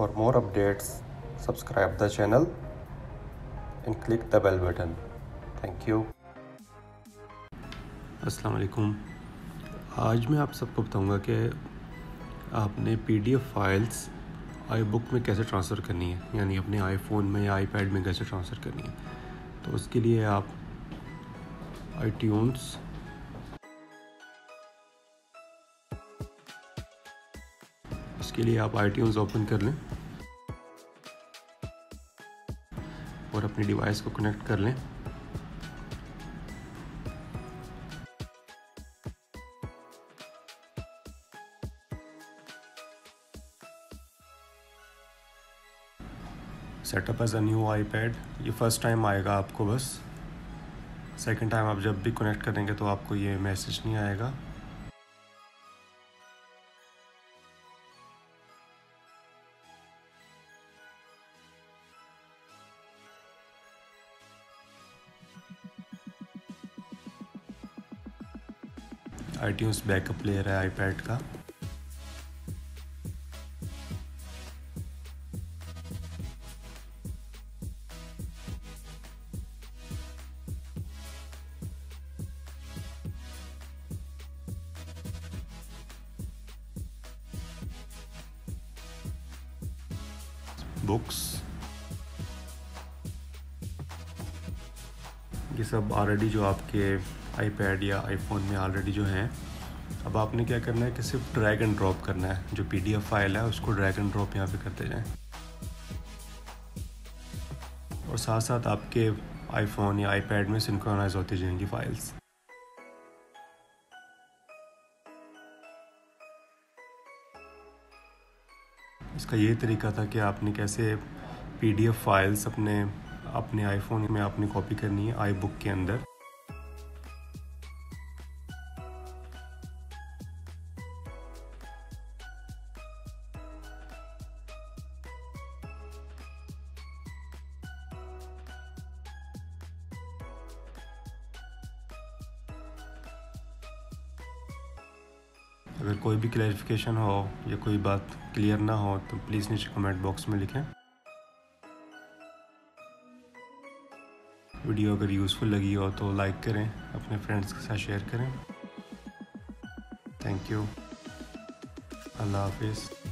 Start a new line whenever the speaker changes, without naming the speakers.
For more updates, subscribe the channel and click the bell button. Thank you.
अस्सलाम वालेकुम आज मैं आप सबको बताऊँगा कि आपने पीडीएफ फाइल्स आई बुक में कैसे ट्रांसफ़र करनी है यानी अपने आईफोन में या आईपैड में कैसे ट्रांसफ़र करनी है तो उसके लिए आप आई उसके लिए आप आई ओपन कर लें और अपनी डिवाइस को कनेक्ट कर लें। Setup as a new iPad ये फ़र्स्ट टाइम आएगा आपको बस। सेकंड टाइम आप जब भी कनेक्ट करेंगे तो आपको ये मैसेज नहीं आएगा। आई बैकअप रहा है आईपैड का। बुक्स ये सब ऑलरेडी जो आपके आईपैड या आईफोन में ऑलरेडी जो हैं, अब आपने क्या करना है कि सिर्फ़ ड्रैग एंड ड्रॉप करना है। जो पीडीएफ फ़ाइल है, उसको ड्रैग एंड ड्रॉप यहाँ पे करते जाएँ। और साथ साथ आपके आईफोन या आईपैड में सिंक्रोनाइज होती जाएँगी फाइल्स इसका ये तरीका था कि आपने कैसे पीडीएफ फाइल्स अपने अपने आईफोन में आपने कॉपी करनी है आई बुक के अंदर। अगर कोई भी क्लैरिफिकेशन हो या कोई बात क्लियर ना हो तो प्लीज़ नीचे कमेंट बॉक्स में लिखें। वीडियो अगर यूज़फुल लगी हो तो लाइक करें, अपने फ्रेंड्स के साथ शेयर करें। थैंक यू अल्लाह हाफिज़।